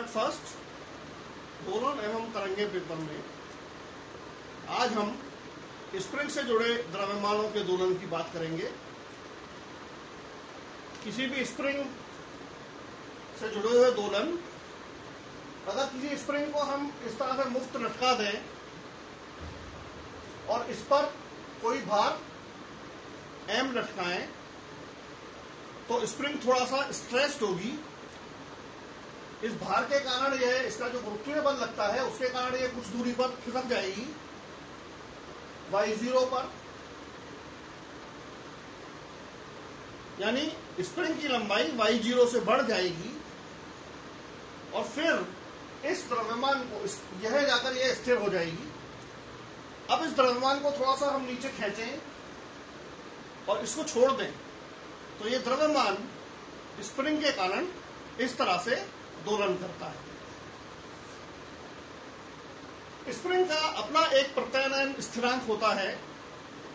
Part first दोलन एवं तरंगे पेपर में आज हम स्प्रिंग से जुड़े द्रव्यमानों के दोलन की बात करेंगे। किसी भी स्प्रिंग से जुड़े हुए दोलन, अगर किसी स्प्रिंग को हम इस तरह से मुफ़्त लटका दें और इस पर कोई भार एम लटकाएँ तो स्प्रिंग थोड़ा सा स्ट्रेस्ड होगी। इस भार के कारण यह इसका जो गुरुत्वीय बल लगता है, उसके कारण यह कुछ दूरी पर खिसक जाएगी। वाई ज़ीरो पर। यानी स्प्रिंग की लंबाई वाई ज़ीरो से बढ़ जाएगी। और फिर इस द्रव्यमान को यह जाकर यह स्थिर हो जाएगी। अब इस द्रव्यमान को थोड़ा सा हम नीचे खींचें और इसको छोड़ दें। तो ये द्रव्यमान स्प्रिंग के कारण इस तरह से दोलन करता है। स्प्रिंग का अपना एक प्रत्यानयन स्थिरांक होता है।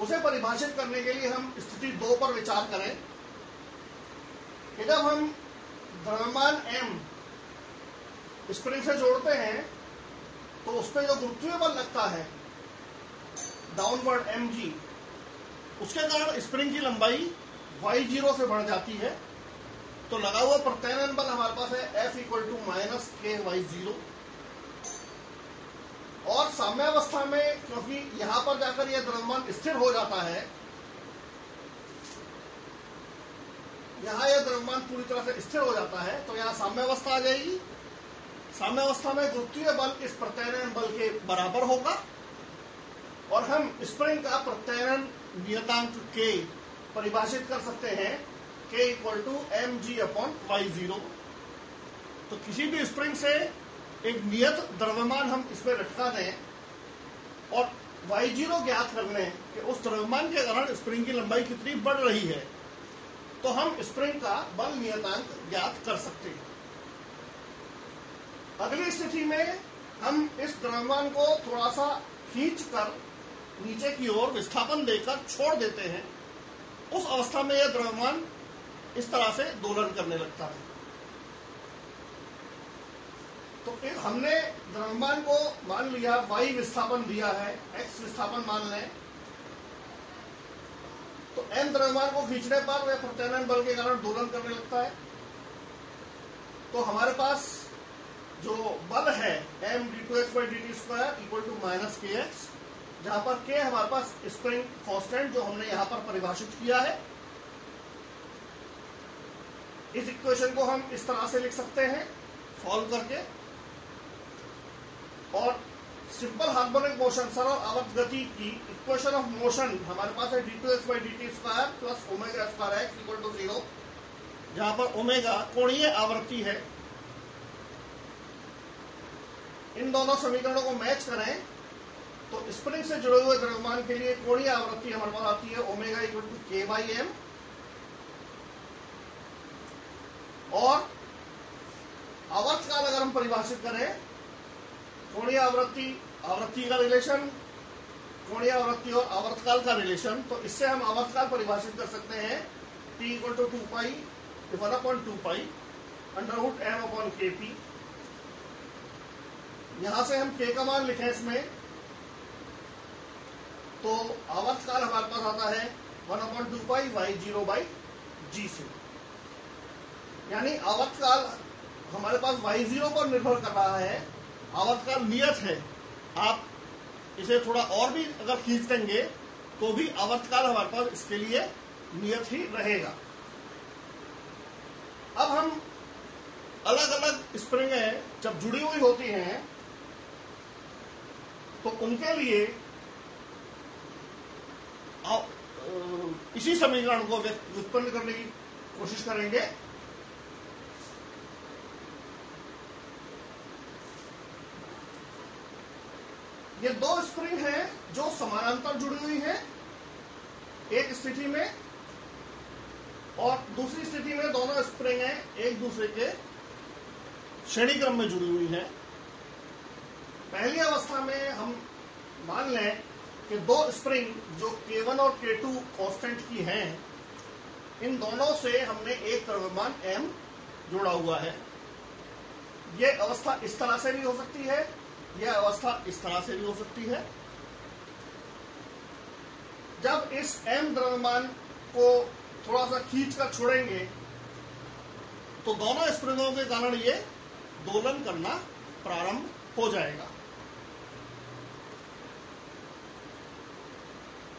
उसे परिभाषित करने के लिए हम स्थिति दो पर विचार करें। कि जब हम द्रव्यमान एम स्प्रिंग से जोड़ते हैं तो उस पर जो गुरुत्वीय बल लगता है डाउनवर्ड एम जी उसके कारण स्प्रिंग की लंबाई वाई ज़ीरो से बढ़ जाती है। तो लगा हुआ प्रत्यानयन बल हमारे पास है F equal to minus K Y zero और साम्यावस्था में, क्योंकि यहाँ पर जाकर यह द्रव्यमान स्थिर हो जाता है, यहाँ यह द्रव्यमान पूरी तरह से स्थिर हो जाता है तो यहाँ साम्यावस्था आ जाएगी। साम्यावस्था में गुरुत्वीय बल इस प्रत्यानयन बल के बराबर होगा, और हम स्प्रिंग का प्रत्यानयन नियतांक के परिभाषित कर सकते हैं। K equal to M G upon Y zero तो किसी भी स्प्रिंग से एक नियत द्रव्यमान हम इसमें लटका दें और वाई ज़ीरो ज्ञात कर लें कि उस द्रव्यमान के कारण स्प्रिंग की लंबाई कितनी बढ़ रही है तो हम स्प्रिंग का बल नियतांक ज्ञात कर सकते हैं। अगली स्थिति में हम इस द्रव्यमान को थोड़ा सा खींच कर नीचे की ओर विस्थापन देकर छोड़ देते हैं। उस अवस्था में यह द्रव्यमान इस तरह से दोलन करने लगता है। तो फिर हमने द्रव्यमान को मान लिया वाई विस्थापन दिया है एक्स विस्थापन मान लें। तो एम द्रव्यमान को खींचने पर वह प्रत्यानयन बल के कारण दोलन करने लगता है। तो हमारे पास जो बल है M D two X by D T square equal to minus K X जहाँ पर के हमारे पास स्प्रिंग कॉन्स्टेंट जो हमने यहाँ पर परिभाषित किया है इस इक्वेशन को हम इस तरह से लिख सकते हैं सॉल्व करके। और सिंपल हार्मोनिक मोशन सरल आवर्त गति की इक्वेशन ऑफ़ मोशन हमारे पास है D two X by D T square plus omega square X equal to zero जहाँ पर ओमेगा कोणीय आवृत्ति है। इन दोनों समीकरणों को मैच करें तो स्प्रिंग से जुड़े हुए द्रव्यमान के लिए कोणीय आवृत्ति हमारे पास आती है omega equal to K by M और आवर्तकाल अगर हम परिभाषित करें, कोणीय आवृत्ति आवृत्ति का रिलेशन कोणीय आवृत्ति और आवर्तकाल का रिलेशन तो इससे हम आवर्तकाल परिभाषित कर सकते हैं T equal to two pi one upon two pi under root M upon K P यहाँ से हम के का मान लिखे इसमें तो आवर्तकाल हमारे पास आता है one upon two pi Y zero by G से। यानी आवर्तकाल हमारे पास वाई ज़ीरो पर निर्भर कर रहा है। आवर्तकाल नियत है। आप इसे थोड़ा और भी अगर खींच देंगे तो भी आवर्तकाल हमारे पास इसके लिए नियत ही रहेगा। अब हम अलग अलग स्प्रिंगें जब जुड़ी हुई होती हैं तो उनके लिए इसी समीकरण को उत्पन्न करने की कोशिश करेंगे। ये दो स्प्रिंग हैं जो समानांतर जुड़ी हुई हैं। एक स्थिति में और दूसरी स्थिति में दोनों स्प्रिंग हैं, एक दूसरे के श्रेणी क्रम में जुड़ी हुई हैं। पहली अवस्था में हम मान लें कि दो स्प्रिंग जो K1 और K2 कांस्टेंट की हैं, इन दोनों से हमने एक द्रव्यमान M जोड़ा हुआ है। यह अवस्था इस तरह से भी हो सकती है यह अवस्था इस तरह से भी हो सकती है। जब इस m द्रव्यमान को थोड़ा सा खींच कर छोड़ेंगे तो दोनों स्प्रिंगों के कारण ये दोलन करना प्रारंभ हो जाएगा।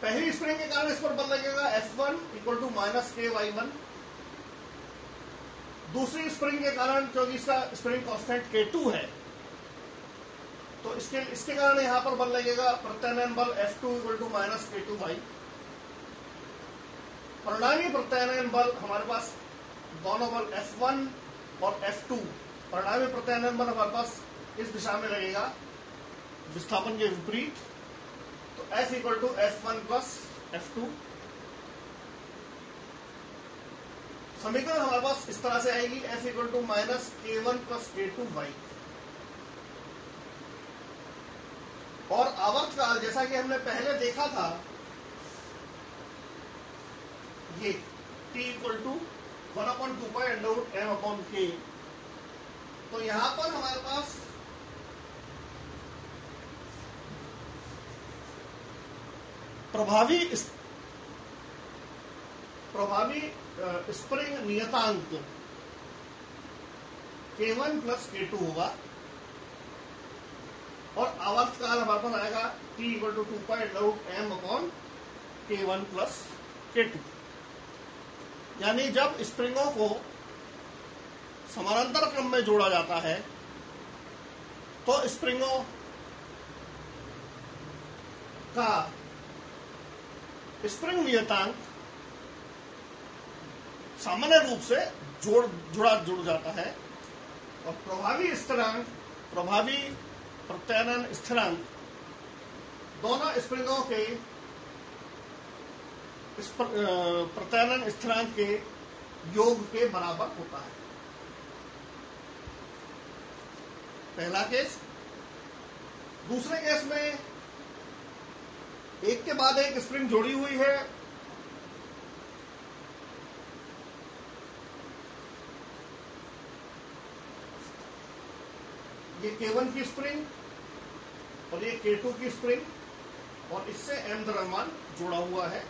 पहली स्प्रिंग के कारण इस पर बल लगेगा F1 one equal to minus K Y one दूसरी स्प्रिंग के कारण, क्योंकि इसका स्प्रिंग कांस्टेंट K2 है तो इसके इसके कारण यहाँ पर बल लगेगा प्रत्यानयन बल F2 two equal to minus K two Y परिणामी प्रत्यानयन बल हमारे पास दोनों बल F1 और F2 परिणामी प्रत्यानयन बल हमारे पास इस दिशा में लगेगा, विस्थापन के विपरीत। तो F equal to F one plus F two समीकरण हमारे पास इस तरह से आएगी F equal to minus K one plus K two Y और आवर्त काल, जैसा कि हमने पहले देखा था, ये t equal to one upon two pi under M upon K तो यहाँ पर हमारे पास प्रभावी प्रभावी स्प्रिंग नियतांक के वन प्लस के टू होगा। और आवर्त काल हमारे पास आएगा T equal to two pi doubt M upon K one plus K two यानी जब स्प्रिंगों को समानांतर क्रम में जोड़ा जाता है तो स्प्रिंगों का स्प्रिंग नियतांक सामान्य रूप से जोड़, जुड़ा, जुड़ जाता है। और प्रभावी स्थिरांक, प्रभावी प्रत्यानयन स्थिरांक। दोनों स्प्रिंगों के प्रत्यानयन स्थिरांक के योग के बराबर होता है। पहला केस दूसरे केस में एक के बाद एक स्प्रिंग जोड़ी हुई है। ये K1 की स्प्रिंग और ये K2 की स्प्रिंग और इससे एम द्रव्यमान जुड़ा हुआ है।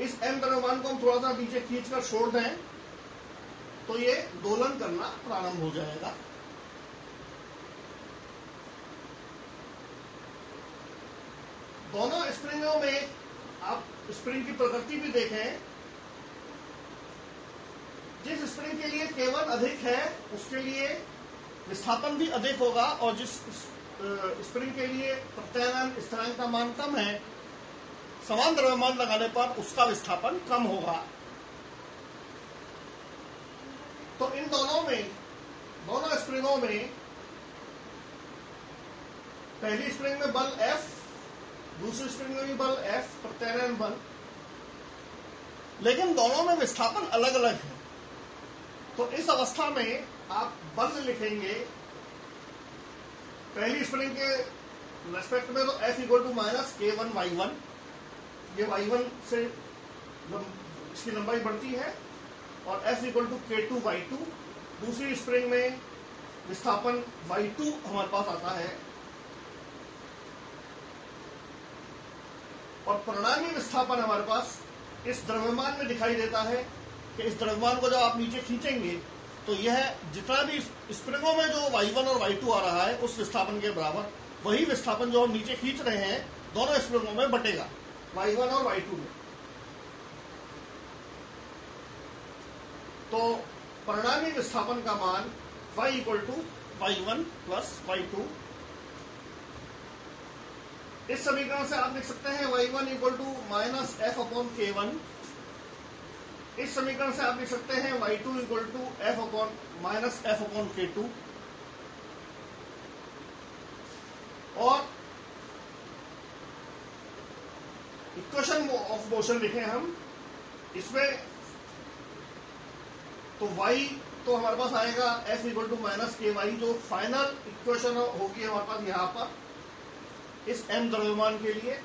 इस एम द्रव्यमान को हम थोड़ा सा नीचे खींचकर छोड़ दें तो ये दोलन करना प्रारंभ हो जाएगा। दोनों स्प्रिंगों में आप स्प्रिंग की प्रकृति भी देखें जिस स्प्रिंग के लिए केवल अधिक है, उसके लिए विस्थापन भी अधिक होगा और जिस स्प्रिंग के लिए प्रत्यानयन स्थिरांक का मान कम है, समान द्रव्यमान लगाने पर उसका विस्थापन कम होगा। तो इन दोनों में, दोनों स्प्रिंगों में, पहली स्प्रिंग में बल F, दूसरी स्प्रिंग में भी बल एफ़ प्रत्यानयन बल। लेकिन दोनों में विस्थापन अलग अलग है। तो इस अवस्था में आप बल लिखेंगे। पहली स्प्रिंग के रेस्पेक्ट में तो F equal to minus K one Y one ये वाई वन से इसकी लंबाई बढ़ती है और F equal to K two Y two दूसरी स्प्रिंग में विस्थापन वाई टू हमारे पास आता है। और प्रणामी विस्थापन हमारे पास इस द्रव्यमान में दिखाई देता है। कि इस द्रव्यमान को जब आप नीचे खींचेंगे तो यह जितना भी स्प्रिंगों में जो वाई वन और वाई टू आ रहा है, उस विस्थापन के बराबर, वही विस्थापन जो हम नीचे खींच रहे हैं, दोनों स्प्रिंगों में बटेगा वाई वन और वाई टू में। तो परिणामी विस्थापन का मान y equal to Y one plus Y two इस समीकरण से आप लिख सकते हैं Y one equal to minus F upon K one इस समीकरण से आप लिख सकते हैं Y two equal to F upon minus F upon K two और इक्वेशन ऑफ़ मोशन लिखे हम। इसमें तो y तो हमारे पास आएगा f equal to minus K Y जो फाइनल इक्वेशन होगी हमारे पास यहाँ पर इस m द्रव्यमान के लिए।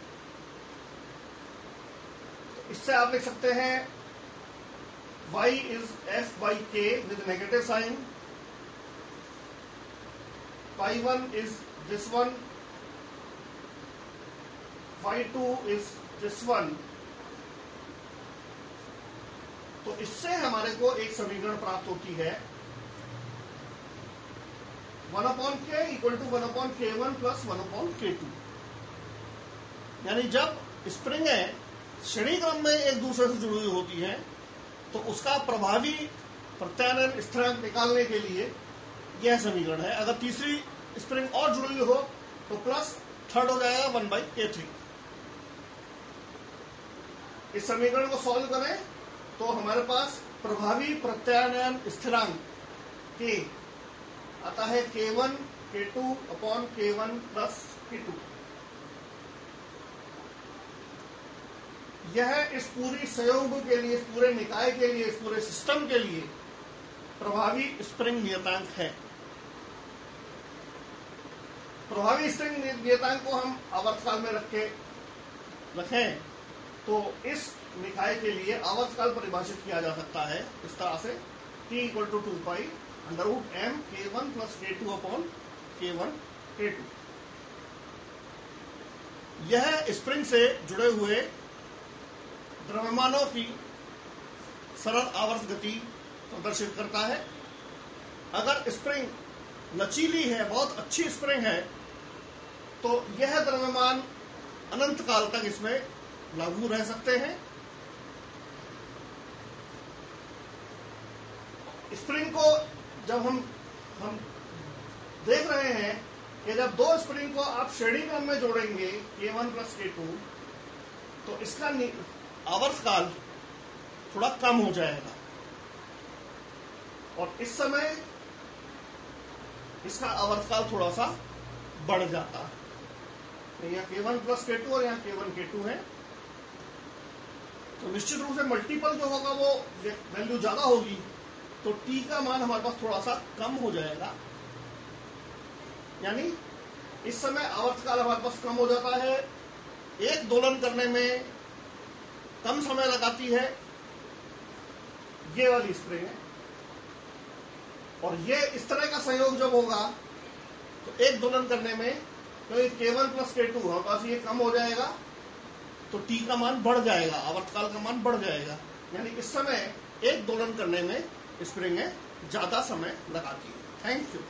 इससे आप लिख सकते हैं y is f by k with negative sign. Phi 1 is this one. Phi 2 is this one. तो इससे हमारे को एक समीकरण प्राप्त होती है। One upon K equal to one upon K one plus one upon K two यानी जब स्प्रिंगें श्रेणी क्रम में एक दूसरे से जुड़ी हुई होती हैं तो उसका प्रभावी प्रत्यानयन स्थिरांक निकालने के लिए यह समीकरण है। अगर तीसरी स्प्रिंग और जुड़ी हुई हो तो प्लस थर्ड हो जाएगा वन बाई के थ्री इस समीकरण को सॉल्व करें तो हमारे पास प्रभावी प्रत्यानयन स्थिरांक के आता है K one K two upon K one plus K two यह इस पूरी संयोग के लिए, इस पूरे निकाय के लिए, इस पूरे सिस्टम के लिए प्रभावी स्प्रिंग नियतांक है। प्रभावी स्प्रिंग नियतांक को हम आवर्तकाल में रख रखें तो इस निकाय के लिए आवर्तकाल परिभाषित किया जा सकता है। इस तरह से T equal to two pi under root M K one plus K two upon K one K two यह स्प्रिंग से जुड़े हुए द्रव्यमानों की सरल आवर्त गति प्रदर्शित करता है। अगर स्प्रिंग लचीली है, बहुत अच्छी स्प्रिंग है तो यह द्रव्यमान अनंत काल तक इसमें लागू रह सकते हैं। स्प्रिंग को जब हम हम देख रहे हैं कि जब दो स्प्रिंग को आप श्रेणी क्रम में जोड़ेंगे के वन प्लस के टू तो इसका आवर्त काल थोड़ा कम हो जाएगा। और इस समय इसका आवर्त काल थोड़ा सा बढ़ जाता है। तो यहाँ के वन प्लस के टू और यहाँ के वन के टू है। तो निश्चित रूप से मल्टीपल जो होगा वो वैल्यू ज़्यादा होगी। तो टी का मान हमारे पास थोड़ा सा कम हो जाएगा। यानी इस समय आवर्त काल हमारे पास कम हो जाता है। एक दोलन करने में कम समय लगाती है, ये वाली स्प्रिंग है। और ये इस तरह का संयोग जब होगा तो एक दोलन करने में तो के वन प्लस के टू हमारे पास ये कम हो जाएगा तो टी का मान बढ़ जाएगा, आवर्तकाल का मान बढ़ जाएगा। यानी इस समय एक दोलन करने में स्प्रिंग ज़्यादा समय लगाती है। Thank you